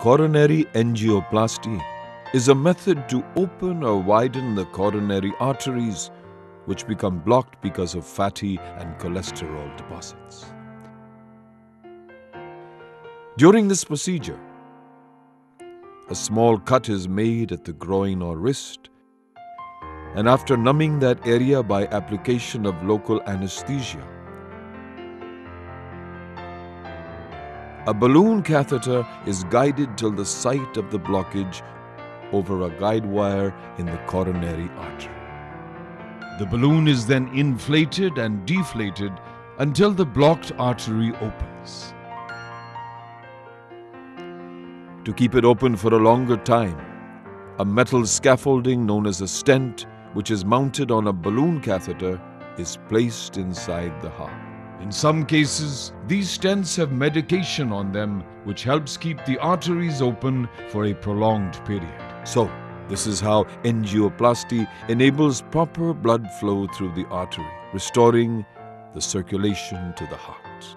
Coronary angioplasty is a method to open or widen the coronary arteries, which become blocked because of fatty and cholesterol deposits. During this procedure, a small cut is made at the groin or wrist, and after numbing that area by application of local anesthesia, a balloon catheter is guided till the site of the blockage over a guide wire in the coronary artery. The balloon is then inflated and deflated until the blocked artery opens. To keep it open for a longer time, a metal scaffolding known as a stent, which is mounted on a balloon catheter, is placed inside the heart. In some cases, these stents have medication on them which helps keep the arteries open for a prolonged period. So, this is how angioplasty enables proper blood flow through the artery, restoring the circulation to the heart.